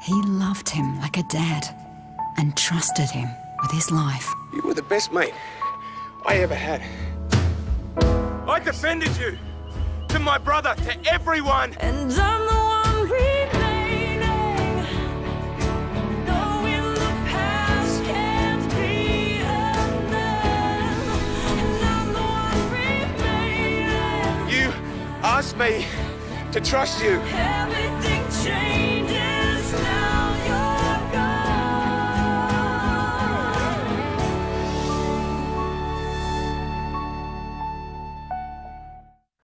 He loved him like a dad and trusted him with his life. You were the best mate I ever had. I defended you to my brother, to everyone. And I'm the one remaining. Knowing the past can't be undone. And I'm the one remaining. You asked me to trust you. Everything changed.